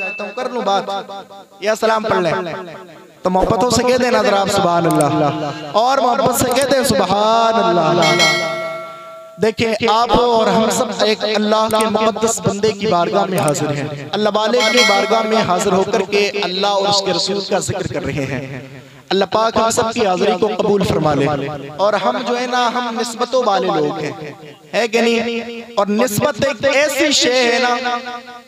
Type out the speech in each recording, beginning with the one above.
चाहता हूँ, कर लूँ बात। या सलाम पढ़ लें। तो मोहब्बतों से कह देना जरा आप सुबह अल्लाह और मोहब्बत से कह दें सुबह देखिए, आप और हम सब एक अल्लाह के मुकद्दस बंदे की बारगाह में हाजिर हैं। अल्लाह वाले की बारगाह में हाजिर होकर के अल्लाह और उसके रसूल का ज़िक्र कर रहे हैं। अल्लाह पाक हम सब की हाजिरी को कबूल फरमा ले और हम जो है ना हम नस्बतों वाले लोग हैं। है कि नहीं? और निस्बत एक ऐसी शे है ना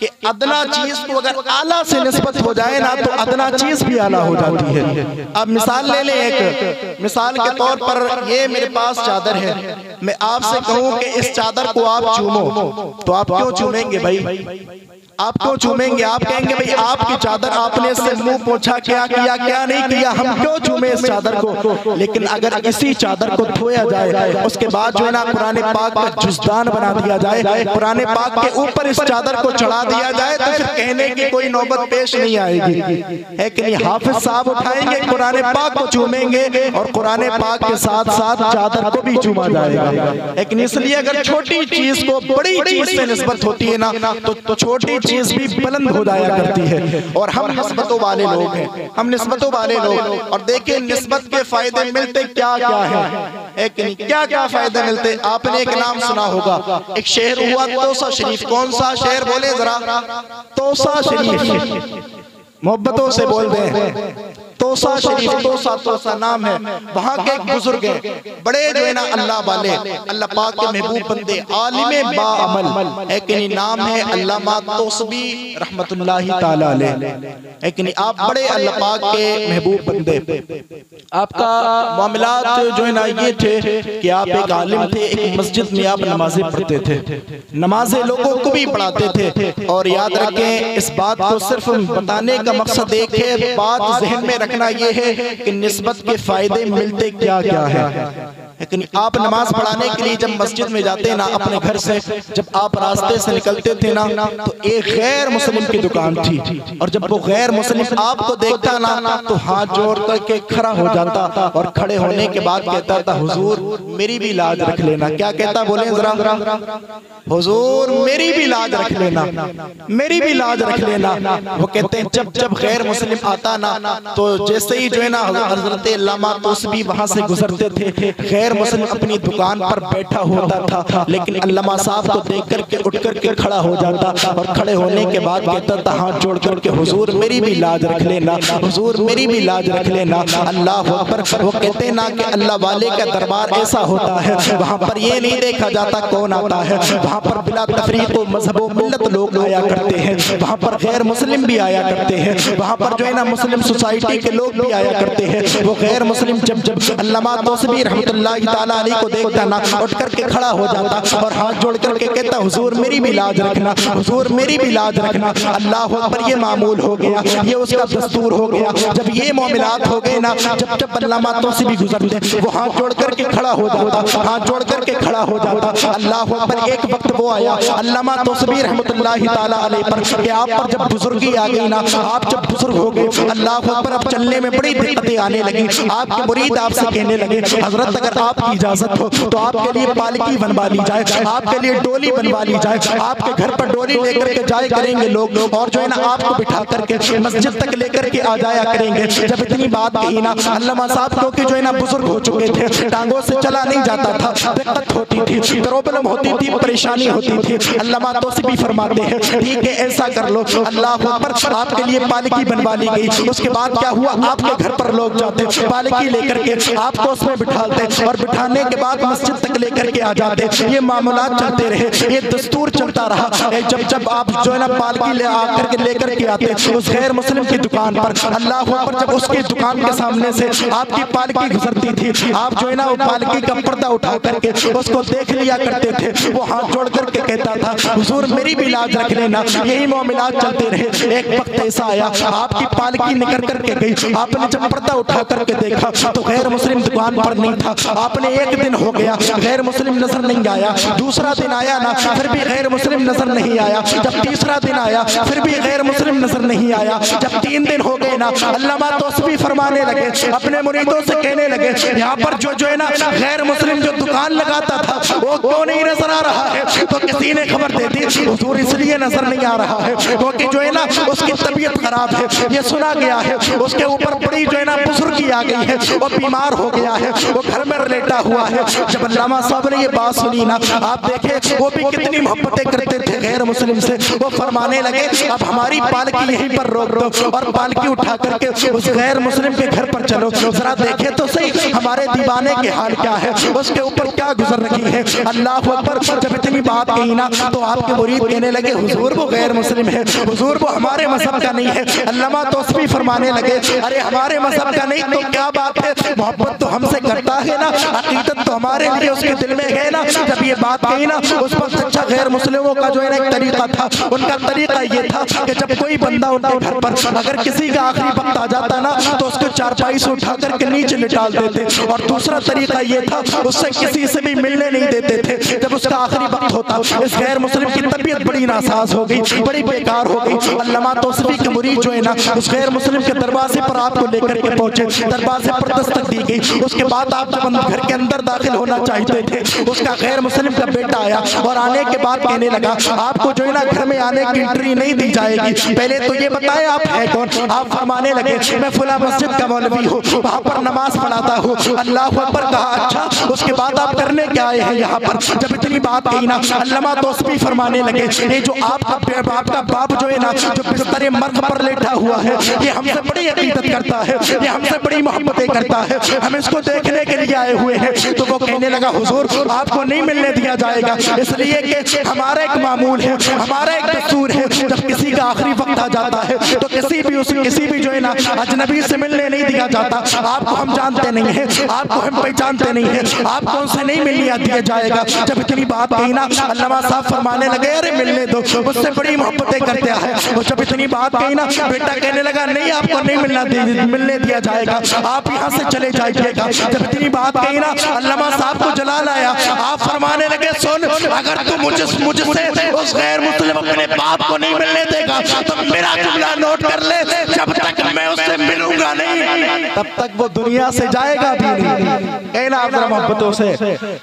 कि अदना चीज़ को अगर आला से नस्बत हो जाए ना तो अदना चीज़ भी आला हो जाती है। अब मिसाल ले लें एक। मिसाल के तौर पर ये मेरे पास चादर है। मैं आपसे कहूँ कि इस चादर को आप चूमो। तो आप क्यों चूमेंगे भाई? आप क्यों चूमेंगे आप कहेंगे भाई आपकी चादर आपने इससे मुँह पोछा क्या किया क्या नहीं किया हम क्यों चूमे इस चादर को? लेकिन अगर इसी चादर को धोया जाए उसके बाद जो है ना पुराने पाक का जुस्तान बना दिया जाए पुराने पाक के ऊपर इस चादर को चढ़ा दिया जाए तो फिर कहने की कोई नौबत पेश नहीं आएगी। है कि नहीं? हाफिज साहब उठाएँगे पुराने पाक को चूमेंगे और पुराने पाक के साथ साथ चादर को भी चूमा जाएगा लेकिन इसलिए अगर छोटी चीज़ को बड़ी चीज़ से निस्बत होती है ना तो छोटी चीज़ भी बुलंद हो जाया करती है। और हम नस्बतों वाले लोग हैं। हम नस्बतों वाले लोग। और देखिए, नस्बत के फ़ायदे मिलते क्या क्या है। एक क्या क्या फ़ायदे मिलते, आपने एक नाम सुना होगा। एक शहर हुआ, तोसा शरीफ। कौन सा शहर बोले जरा। तोसा शरीफ। मोहब्बतों से बोल दे तोसा शरीफ तोसा तोसा नाम है। वहाँ के बुज़ुर्ग हैं। बड़े जो है ना अल्लाह वाले। अल्लाह पाक के महबूब बंदे आलिम बाअमल एक नाम है अल्लामा तोसबी रहमतुल्लाहि ताला अलैह। एक आप बड़े अल्लाह पाक के महबूब बंदे। आपका मामला जो है ना ये थे कि आप एक आलिम थे एक मस्जिद में आप नमाजें पढ़ते थे। नमाजें लोगों को भी पढ़ाते थे। और याद रखें इस बात को सिर्फ़ बताने का मकसद एक है बात जहन में रख रखना यह है कि नस्बत के फ़ायदे मिलते क्या क्या है? लेकिन आप नमाज़ पढ़ाने के लिए जब मस्जिद में जाते ना अपने घर से जब आप रास्ते से निकलते थे ना तो एक गैर मुस्लिम की दुकान थी। और जब वो गैर मुस्लिम आपको देखता ना तो हाथ जोड़ करके खड़ा हो जाता और खड़े होने के बाद कहता था हुजूर मेरी भी लाज रख लेना। क्या कहता बोले जरा हुजूर मेरी भी लाज रख लेना। मेरी भी लाज रख लेना। वो कहते हैं जब जब गैर मुस्लिम आता ना तो जैसे ही जो है ना हज़रत लामा तो भी वहाँ से गुजरते थे गैर मुस्लिम अपनी दुकान पर बैठा होता था, लेकिन अल्लामा साहब को देख करके उठ करके खड़ा हो जाता और खड़े होने के बाद कहता था हाथ जोड़ करके हुजूर, मेरी भी लाज रख लेना, हुजूर, मेरी भी लाज रख लेना, अल्लाह पर, वो कहते ना कि अल्लाह वाले का दरबार ऐसा होता है, वहाँ पर ये नहीं देखा जाता कौन आता है, वहाँ पर बिला तफरीक मज़हब मिलत लोग आया करते हैं, वहाँ पर गैर मुस्लिम भी आया करते हैं, वहाँ पर जो है ना मुस्लिम सोसाइटी के लोग भी आया करते हैं, वो गैर मुस्लिम जब जब अल्लामा तोसबी रहमतुल्लाह ताला को देखता ना उठ करके खड़ा हो जाता और हाथ जोड़ करके कहता, हुजूर, मेरी भी लाज रखना, हुजूर, मेरी भी लाज रखना, अल्लाह पर ये मामूल हो गया, ये उसका दस्तूर हो गया, जब ये मामलात हो गए ना, जब जब अल्लामातों से भी गुजरते वो हाथ जोड़ करके खड़ा हो जाता, हाथ जोड़ करके खड़ा हो जाता, अल्लाह पर एक वक्त वो आया अल्लामा ताला अलैह पर कि आप पर जब बुजुर्गी आ गई ना, आप जब बुज़ुर्ग हो गए, अल्लाह पर अब चलने में बड़ी दिक्कतें आने लगी, आपके मुरीद आपसे कहने लगे, हज़रत, अगर आपकी इजाज़त हो तो आपके लिए पालकी बनवा ली जाए, आपके लिए डोली बनवा ली जाए, आपके घर पर डोली लेकर के जाए करेंगे लोग, और जो है ना आपको बिठा करके मस्जिद तक लेकर के आ जाया करेंगे। जब इतनी बात कही ना, अल्लामा साहब, क्योंकि जो है ना बुज़ुर्ग हो चुके थे, टांगों से चला नहीं जाता था, दिक्कत होती थी, प्रॉब्लम होती थी, परेशानी होती थी। अल्लामा तो भी फरमाते हैं, ठीक है, ऐसा कर लो, अल्लाह पर आपके लिए पालकी बनवा ली गई। उसके बाद क्या हुआ? आपके घर पर लोग जाते, पालकी लेकर के आपको उसमें बिठाते और बिठाने के बाद मस्जिद तक लेकर के आ जाते। ये मामला चलते रहे। ये दस्तूर चलता रहा। जब जब आप जो है ना पालकी ले आकर के लेकर के आते, उस गैर मुस्लिम की दुकान पर, अल्लाह पर जब उसकी दुकान के सामने से आपकी पालकी गुजरती थी, आप जो है ना वो पालकी का पर्दा उठा करके उसको देख लिया करते थे। वो हाथ जोड़ करके कहता था, हुजूर, मेरी भी लाज रख लेना। यही मामलात चलते रहे। एक वक्त ऐसा आया, आपकी पालकी निकल करके गई। आपने जब पर्दा उठा करके देखा तो गैर मुस्लिम दुकान पर नहीं था। आपने एक दिन हो गया गैर मुस्लिम नज़र नहीं आया। दूसरा दिन आया ना फिर भी गैर मुस्लिम नज़र नहीं आया। जब तीसरा दिन आया फिर भी गैर मुस्लिम नज़र नहीं आया। जब तीन दिन हो गए ना अल्लामा तोसबी फरमाने लगे अपने मुरीदों से कहने लगे यहाँ पर जो जो है ना गैर मुस्लिम जो दुकान लगाता था वो क्यों नहीं नज़र आ रहा है? तो किसी ने खबर दे दी हुजूर इसलिए नज़र नहीं आ रहा है क्योंकि जो है ना उसकी तबीयत खराब है। ये सुना गया है उसके ऊपर बड़ी जो है ना बुजुर्गी आ गई है वो बीमार हो गया है वो घर में लेटा हुआ है। जब अल्लामा साहब ने ये बात सुनी ना, आप देखे, वो भी कितनी मोहब्बतें करते थे गैर मुस्लिम से। वो फरमाने लगे, अब हमारी पालकी यहीं पर रोक दो और पालकी उठा करके उस गैर मुस्लिम के घर पर चलो। जरा देखे तो सही, हमारे दीवाने के हाल क्या है? उसके ऊपर क्या गुजर रही है? अल्लाह अकबर, जब इतनी बात कही ना तो आपके मुरीद कहने लगे, हुजूर वो गैर मुस्लिम है। हुजूर वो हमारे मज़हब का नहीं है। अल्लामा तोसफी फरमाने लगे, अरे, हमारे मज़हब का नहीं तो क्या बात है? मोहब्बत तो हमसे करता है ना। अकीदत तो हमारे लिए उसके दिल में है ना जब ये बात कही ना, उस वक्त अच्छा गैर मुस्लिमों का जो है ना एक तरीका था। उनका तरीका ये था कि जब कोई बंदा उनके घर पर अगर किसी का आखिरी वक्त आ जाता ना तो उसको चारपाई से उठा करके नीचे निकाल देते। और दूसरा तरीका ये था, उससे किसी से भी मिलने नहीं देते थे। जब उसका आखिरी वक्त होता, इस गैर मुस्लिम की तबीयत बड़ी नासाज हो गई, बड़ी बेकार हो गई। अल्लामा तोसफी के मुरीद जो है ना, उस गैर मुस्लिम के दरवाजे पर आपको लेकर के पहुँचे। दरवाजे पर दस्तक दी गई। उसके बाद आप जब घर के अंदर दाखिल होना चाहते थे, उसका गैर मुस्लिम का बेटा आया और आने के बाद कहने लगा आपको जो है ना में आने की एंट्री नहीं दी जाएगी। पहले तो ये बताएँ, आप है कौन? आप फरमाने लगे, मैं फुला मस्जिद का मौलवी हूँ, वहाँ पर नमाज़ पढ़ाता हूँ। अल्लाह अकबर कहा अच्छा उसके बाद आप करने क्या आए हैं यहाँ पर? जब इतनी बात कही ना, अल्लामा भी फरमाने लगे, ये जो आपका आपका बाप जो है ना, जो बिस्तर मर्द पर लेटा हुआ है, ये हमसे बड़ी अकीदत करता है, ये हमसे बड़ी मोहब्बतें करता है। हम इसको देखने के लिए आए हुए हैं। तो वो कहने लगा, हुजूर, आपको नहीं मिलने दिया जाएगा, इसलिए कि हमारा एक मामूल है, हमारा एक दस्तूर है, जब किसी का आखिरी वक्त आ जाता है तो किसी भी उस, किसी भी जो है ना, अजनबी से मिलने नहीं दिया जाता। आपको हम जानते नहीं है, आपको हम पहचानते नहीं है, आपको उनसे नहीं मिलने दिया जाएगा। जब इतनी बात कही ना, अल्लामा साहब फरमाने लगे, अरे, मिलने दो। उससे बड़ी मोहब्बतें करते हैं। वो जब इतनी बात कही ना, बेटा कहने लगा, नहीं, आपको नहीं मिलना मिलने दिया जाएगा। आप यहाँ से चले जाइएगा। जब इतनी बात कही ना, अल्लामा साहब को जला लाया आप फरमाने लगे, सुन, अगर तू मुझे मुझसे उस गैर मुस्लिम अपने बाप को नहीं मिलने देगा। तो मेरा जुमला नोट कर ले। जब तक मैं उससे मिलूँगा नहीं, तब तक वो दुनिया से जाएगा भी नहीं। कहना आप मोहब्बतों से।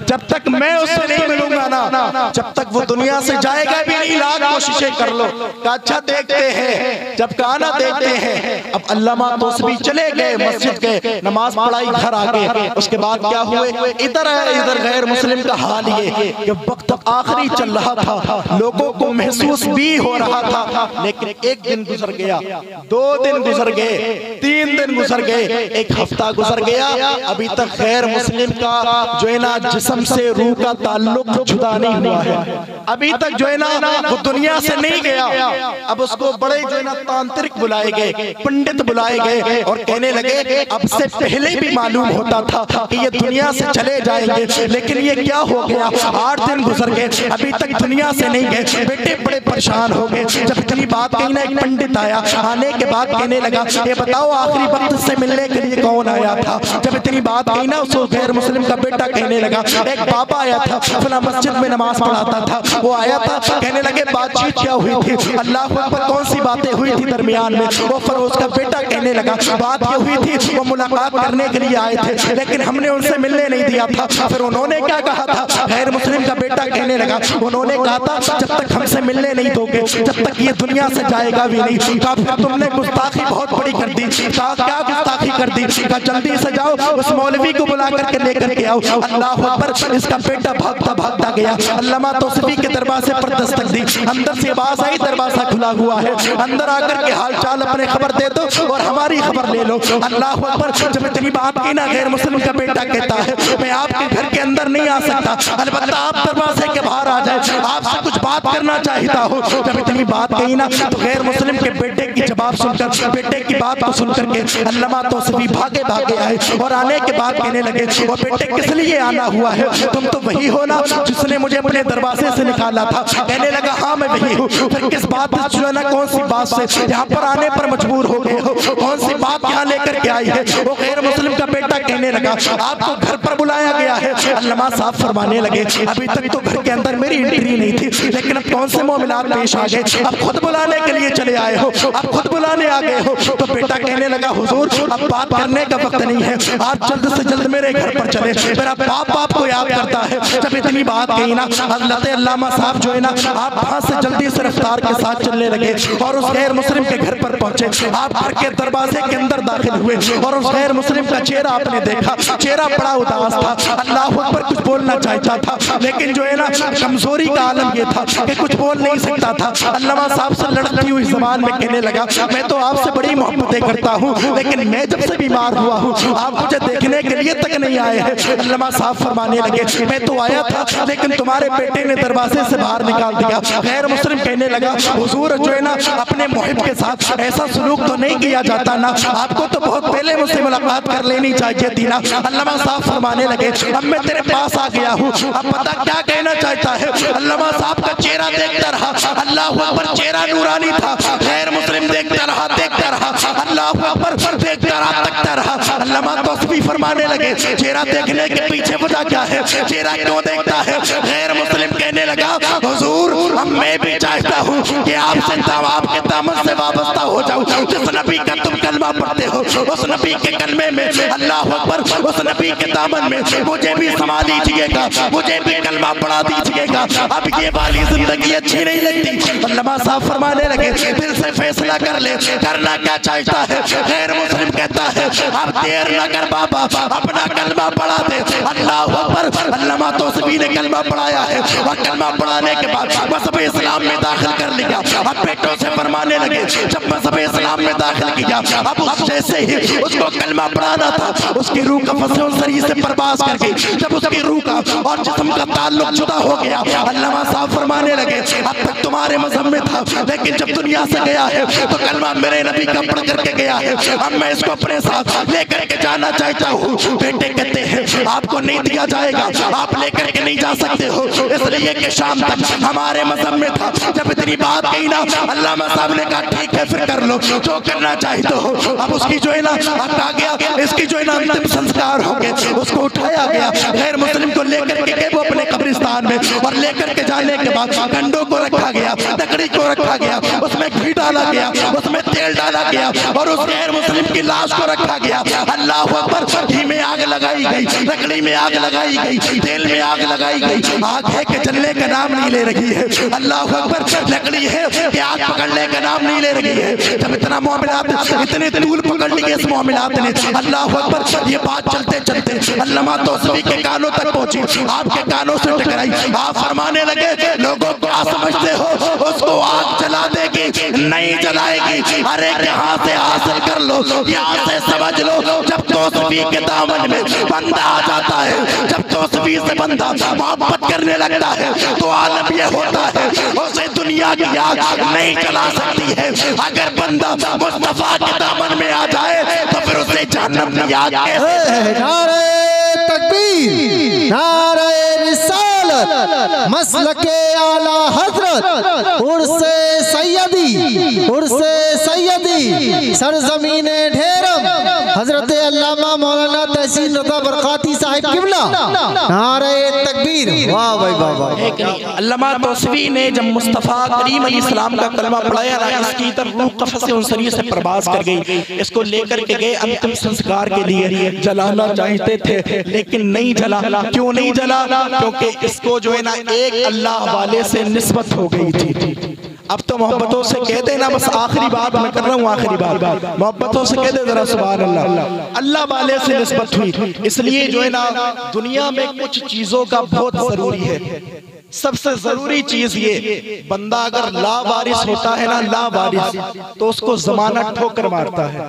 जब तक मैं उससे नहीं मिलूँगा ना, जब तक वो दुनिया से जाएगा भी नहीं, लाख कोशिशें कर लो। अच्छा देखते हैं। जब काना देखते हैं, अब अल्लामा भी चले गए मस्जिद गए नमाज़ पढ़ाई घर आ गए। उसके बाद क्या हुए? इधर इधर गैर मुस्लिम का हाल ये, कि वक्त आखिरी चल रहा था। लोगों को महसूस भी हो रहा था। लेकिन एक दिन गुजर गया। दो दिन गुजर गए। तीन दिन गुजर गए। एक हफ़्ता गुजर गया। अभी तक गैर मुस्लिम का जो है ना जिसम से रूह का ताल्लुक जुदा नहीं हुआ है। अभी तक जो है ना वो दुनिया से नहीं गया। अब उसको बड़े जो है ना तांत्रिक बुलाए गए पंडित बुलाए गए और कहने लगे अब से पहले भी मालूम होता था कि ये दुनिया से चले जाएँगे। लेकिन ये क्या हो गया? आठ दिन गुजर गए अभी तक दुनिया से नहीं गए बेटे बड़े परेशान हो गए। जब इतनी बात कही ना, एक पंडित आया, आने के बाद कहने लगा, ये बताओ, आखिरी वक्त से मिलने के लिए कौन आया था? जब इतनी बात कही ना उसको गैर मुस्लिम का बेटा कहने लगा, एक बाबा आया था फला मस्जिद में नमाज़ पढ़ाता था, वो आया था, कहने लगे, बातचीत क्या हुई थी? अल्लाह पर कौन सी बातें हुई थी दरमियान में? वो फरोज का बेटा कहने लगा, बात ये हुई थी, वो मुलाकात करने के लिए आए थे, लेकिन हमने उनसे मिलने नहीं दिया था। फिर उन्होंने क्या कहा था? गैर मुस्लिम का बेटा कहने लगा, उन्होंने कहा था, जब तक हमसे मिलने नहीं दोगे? जब तक ये दुनिया से जाएगा भी नहीं कहा तुमने गुस्ताखी बहुत बड़ी कर दी। क्या गुस्ताखी कर दी? कहा जल्दी से जाओ? उस मौलवी को बुला करके लेकर के आओ। अल्लाह अकबर इसका बेटा भागता भागता गया। अल्लामा तोसफी के दरवाजे पर दस्तक दी। अंदर से आवाज़ आई दरवाज़ा खुला हुआ है। अंदर आकर के हाल चाल अपने खबर दे दो और हमारी खबर ले लो। अल्लाह अकबर जब इतनी बात की ना गैर मुस्लिम का बेटा कहता है मैं आपके घर के अंदर नहीं आ सकता। अलबत्ता आप दरवाजे के बाहर आ जाए। आपसे कुछ बात करना चाहता हूँ जब इतनी बात कही ना तो गैर मुस्लिम के बेटे की जवाब सुनकर, बेटे की बात को सुनकर के अल्लामा तो तस्वी भागे भागे आए और आने के बाद कहने लगे, वो बेटे किस लिए आना हुआ है? तुम तो वही हो ना, जिसने मुझे अपने दरवाजे से निकाला था। कहने लगा हाँ मैं वही हूँ। फिर किस बात है ना, कौन सी बात से? यहाँ पर आने पर मजबूर हो गए हो। कौन सी बात यहाँ लेकर के आई है? वो गैर मुस्लिम का बेटा कहने लगा, आपको घर पर बुलाया गया है। अल्लामा साहब फरमाने लगे, अभी तक तो घर के अंदर मेरी एंट्री नहीं थी, लेकिन अब कौन से मोमिलात पेश आ गए। अब खुद बुलाने के लिए चले आए हो। अब खुद बुलाने आ गए हो। तो बेटा कहने लगा, हुजूर, अब बात करने का वक्त नहीं है। आप जल्द से जल्द मेरे घर पर चले। मेरा बाप बाप को याद करता है। जब इतनी बात कही ना, हज़रत अल्लामा साहब जो है ना, आप वहाँ से जल्दी से रफ्तार के साथ चलने लगे और उस गैर मुस्लिम के घर पर पहुँचे। आप घर के दरवाजे के अंदर दाखिल हुए और उस गैर मुस्लिम का चेहरा आपने देखा। चेहरा बड़ा उदास था। अल्लाह पर कुछ बोलना चाहता था। लेकिन जो है ना, कमज़ोरी का आलम ये था कि कुछ बोल नहीं सकता था अल्लामा साहब से लड़ती हुई जबान में कहने लगा, मैं तो आपसे बड़ी मोहब्बतें करता हूँ, लेकिन मैं जब से बीमार हुआ हूँ, आप मुझे देखने के लिए तक नहीं आए हैं। अल्लामा साहब फरमाने लगे, मैं तो आया था, लेकिन तुम्हारे बेटे ने दरवाजे से बाहर निकाल दिया। गैर मुस्लिम कहने लगा, हुजूर जो है ना, अपने मुहिब के साथ ऐसा सलूक तो नहीं किया जाता ना। आपको तो बहुत पहले मुझसे मुलाकात कर लेनी चाहिए थी ना। अल्लाह साहब फरमाने लगे, अब मैं तेरे पास आ गया हूँ, अब पता क्या कहना चाहता है? अल्लामा साहब का चेहरा देखता रहा अल्लाह पर चेहरा नूरानी था। फरमाने लगे। चेहरा देखने के पीछे वजह क्या है? चेहरा क्यों देखता है? गैर मुस्लिम कहने लगा हुजूर मैं भी चाहता हूँ कि आपसे आपके दामन से वाबस्ता हो जाऊँ। जिस नबी का तुम कलमा पढ़ते हो। उस नबी के कलमे में अल्लाह अकबर उस नबी के दामन में मुझे भी समा दीजिएगा मुझे भी कलमा पढ़ा दीजिएगा अब ये वाली ज़िंदगी अच्छी नहीं लगती। अल्लामा साहब फरमाने लगे दिल से फैसला कर ले। करना क्या चाहता है? गैर मुस्लिम कहता है अब देर न कर बाबा अपना कलमा पढ़ा दे। अल्लाह अकबर अल्लामा तोसबी ने कलमा पढ़ाया है। और कलमा पढ़ाने के बाद मज़हब इस्लाम में दाखिल कर लिया। अब बेटों से फरमाने लगे, जब मज़हब इस्लाम में दाखिल किया, अब उस जैसे ही उसको कलमा पढ़ाना था, उसकी रूह का फ़सलों सरी से प्रवास कर गई। जब उसकी रूह का और जिस्म का ताल्लुक जुदा हो गया, अल्लामा साहब फरमाने लगे, अब तक तुम्हारे मज़हब में था, लेकिन जब दुनिया से गया है तो कलमा मेरे नबी का पढ़ करके गया है। अब मैं इसको अपने साथ लेकर के जाना चाहता हूँ। बेटे कहते हैं, आपको नहीं दिया जाएगा, आप लेकर के नहीं जा सकते हो। इसलिए कि शाम तक हमारे मज़हब में था, जब इतनी बात कही ना, अल्लाह साहब ने कहा, ठीक है, फिर कर लो, जो करना चाहते हो। अब उसकी जो है ना आ गया, इसकी जो है ना, अंतिम संस्कार हो गए, उसको उठाया गया। गैर मुस्लिम को लेकर के गए वो अपने कब्रिस्तान में, और लेकर के जाने के बाद कंडों को रखा गया, लकड़ी को रखा गया, उसमें घी डाला गया, उसमें तेल डाला गया, और उस गैर मुस्लिम की लाश को रखा गया। अल्लाह अकबर घी में आग लगाई गई लकड़ी में आग लगाई गई, तेल में आग लगाई गई। आग है कि जलने का नाम नहीं ले रही है। अल्लाह अकबर लकड़ी है कि आग पकड़ने का नाम नहीं ले रही है। जब इतना मामलात इतने तूल पकड़ लिए इस मामलात ने अल्लाह अकबर, ये बात चलते चलते अल्लामा तोसवी के कानों तक पहुँची, आपके कानों से टकराई। आप फरमाने लगे, लोगों को आप समझते हो, उसको आग जला देगी, नहीं जलाएगी। अरे यहाँ से हासिल कर लो यहाँ से समझ लो। जब तोसवी के दामन में बंदा आ जाता है। जब तोसवी से बंदा मोहब्बत करने लगता है तो आलम ये होता है, उसे दुनिया की आग नहीं चला सकती है। अगर बंदा मुस्तफ़ा के दामन में आ जाए तो फिर उसे जहन्नम की आग नारे तकबीर रिसालत, मसलके आला हज़रत उर्से सैयदी उर्से सैयदी, सरजमीन ढेरम हज़रत अल्लामा मौलाना तहसीन रजा बरकाती साहिब किबला नारे तकबीर। वाह भाई, वाह वाह अल्लामा तोसवी ने जब मुस्तफ़ा करीम इस्लाम का कलमा पढ़ाया ना इसकी तरफ़ रूह कफस उनसरी से प्रवास कर गई, इसको लेकर के गए अंतिम संस्कार के लिए। जलाना चाहते थे, लेकिन नहीं जला। क्यों नहीं जला? क्योंकि इसको जो है ना, एक अल्लाह वाले से निस्बत हो गई थी। अब तो मोहब्बतों से कह देना बस आखिरी बात मैं कर रहा हूँ, आखिरी बात। मोहब्बतों से कह दे जरा सुबह अल्लाह अल्लाह वाले से निस्बत हुई। इसलिए जो है ना, दुनिया में कुछ चीज़ों का बहुत ज़रूरी है। सबसे ज़रूरी चीज़ ये, बंदा अगर लावारिस होता है ना, लावारिस तो उसको जमाना ठोकर मारता है।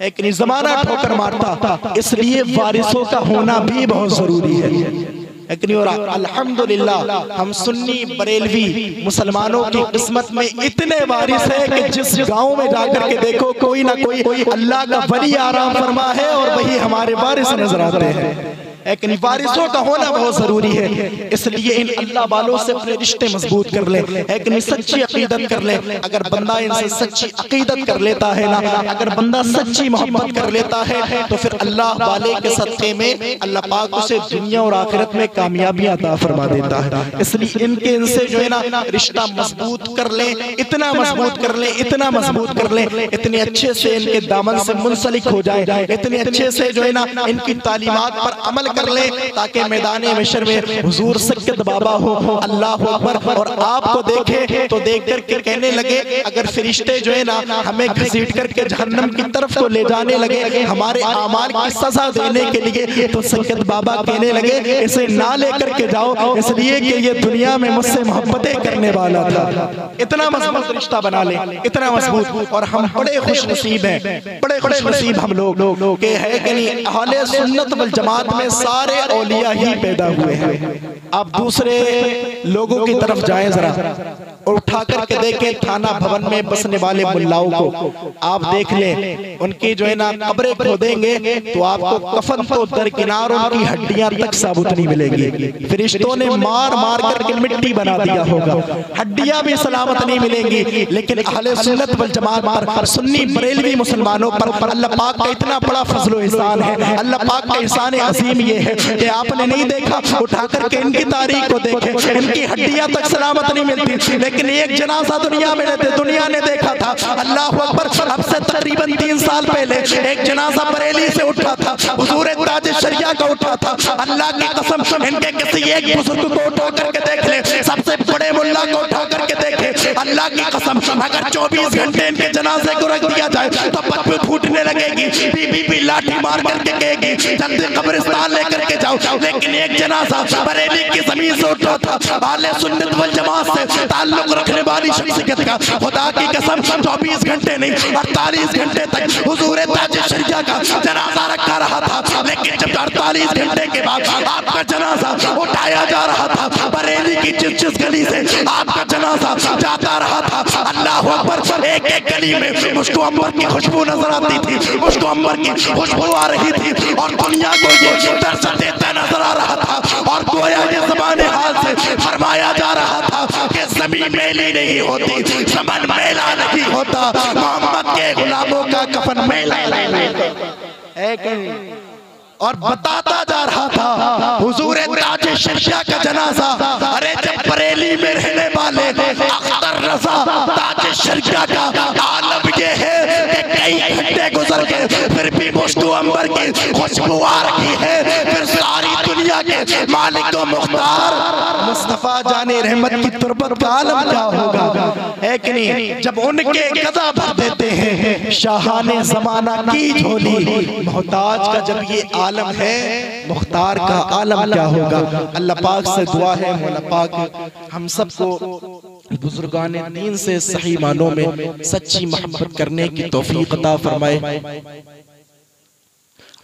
एक जमाना ठोकर मारता। इसलिए वारिसों का होना भी बहुत ज़रूरी है। लेकिन अल्हम्दुलिल्लाह हम सुन्नी बरेलवी मुसलमानों की किस्मत में इतने बारिश है कि जिस गाँव में जाकर के देखो कोई ना कोई अल्लाह का वली आराम फरमा है और वही हमारे बारिश नज़र आते हैं। लेकिन बारिशों का होना बहुत ज़रूरी है। इसलिए इन अल्लाह वालों से अपने रिश्ते मज़बूत कर ले लेकिन सच्ची अकीदत कर ले। अगर बंदा इनसे सच्ची अकीदत कर लेता है ना, अगर बंदा सच्ची मोहब्बत कर लेता है तो फिर अल्लाह वाले के सत्ते में अल्लाह पाक उसे दुनिया और आखिरत में कामयाबी अता फरमा देता है। इसलिए इनके इनसे जो है ना, रिश्ता मज़बूत कर ले, इतना मज़बूत कर ले, इतना मज़बूत कर ले, इतने अच्छे से इनके दामन से मुंसलिक हो जाए, इतने अच्छे से जो है ना, इनकी तालीमात पर अमल कर ले, ताकि मैदान मिशर में हुजूर सक्कत बाबा हो अल्लाह अकबर। और आपको देखे तो देख कर के कहने लगे, अगर फरिश्ते जो है ना, हमें घसीट करके जहन्नम की तरफ़ को ले जाने लगे, हमारे अमाल की सजा देने के लिए तो सक्कत बाबा कहने लगे, इसे ना लेकर के जाओ, इसलिए कि ये दुनिया में मुझसे मोहब्बतें करने वाला था। इतना मज़बूत रिश्ता बना ले, इतना मज़बूत। और हम बड़े खुश नसीब हैं, बड़े खुश नसीब हम लोग, के है कि नहीं, अहले सुन्नत वल जमात में सारे औलिया ही पैदा हुए हैं। आप दूसरे लोगों की तरफ़ जाएँ जरा और उठा करके देखें थाना भवन में बसने वाले मुल्लाओं को। आप देख लें, उनकी जो है ना कब्रें खोदेंगे तो आपको कफन तो दरकिनार उनकी हड्डियाँ तक साबुत नहीं मिलेंगी। फरिश्तों ने मार मार करके मिट्टी बना दिया होगा। हड्डियाँ भी सलामत नहीं मिलेंगी, लेकिन अहले सुन्नत वल जमात पर, सुन्नी बरेलवी मुसलमानों पर अल्लाह पाक का इतना बड़ा फजलो एहसान है। अल्लाह पाक का एहसान अजीम ये है कि आपने नहीं देखा उठा करके इनकी तारीख को देखे। इनकी हड्डियाँ तक सलामत नहीं मिलती। लेकिन एक जनाजा दुनिया में रहते दुनिया ने देखा था। अल्लाह अकबर अब से तकरीबन तीन साल पहले एक जनाजा बरेली से उठा था। हुजूर ताज शरिया का उठा था। अल्लाह की कसम इनके किसी एक बुज़ुर्ग को उठा करके देख ले। सबसे बड़े मुल्ला को उठा करके देखे। अल्लाह की कसम अगर 24 घंटे इनके जनाजे को रख दिया जाए तो पत्नी फूटने लगेगी। बीबी भी लाठी मार करके कहेगी जल्दी कब्रिस्तान लेकर के जाओ। लेकिन एक जनाजा बरेली की ज़मीन से उठा था। आले सुन्नत वल जमात से ताल्लुक रखने वाली शख्सियत का खुदा की कसम 24 घंटे नहीं 48 घंटे तक हुजूर ताज शरिया का जनाजा रखा रहा था। लेकिन जब 48 घंटे के बाद आपका जनाजा उठाया जा रहा था, बरेली की जिस जिस गली से आपका जनाजा जाता रहा था। अल्लाह अकबर एक एक गली में मुझको अंबर की खुशबू नज़र आती थी मुझको अंबर की खुशबू आ रही थी। और दुनिया को ये दर्श देता नज़र आ रहा था और गोया ये जमाने हाल से फरमाया जा रहा था कि ज़मीन मेली नहीं होती समन मेला नहीं होता। मोहम्मद के गुलामों का कफन मेला है कहीं। और बताता जा रहा था हुजूर ताज शरिया का जनाजा अरे जब बरेली में रहने वाले अख्तर रजा ताज शरिया का आलम कि कई घंटे गुजर गए, फिर भी मुश्तु अंबर की खुशबू आ रही है। फिर सारी दुनिया के मालिक मुख्तार, मुस्तफ़ा जाने रहमत की तुरबत का आलम क्या होगा? नहीं, जब उनके भर देते हैं, शाहाने जमाना की झोली। मोहताज का जब ये आलम है, मुख्तार का आलम क्या होगा? अल्लाह पाक से दुआ है मौला पाक, हम सबको बुजुर्गान दीन से सही मानों में सच्ची मोहब्बत करने की तौफीक अता फरमाए।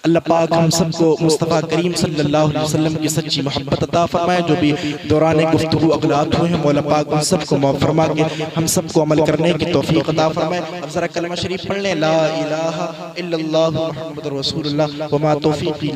अल्लाह पाक हम सबको मुस्तफ़ा करीम सल्लल्लाहु अलैहि वसल्लम की सच्ची मोहब्बत अता फरमाए, जो भी दौरान गुफ्तगू अगलात हुए हैं, मौला पाक उन सबको माफ़ फरमा के हम सबको अमल करने की तौफीक अता फरमाए। अब जरा कलमा शरीफ पढ़ लें, ला इलाहा इल्लल्लाहु मुहम्मदुर रसूलुल्लाह व मा तौफीकी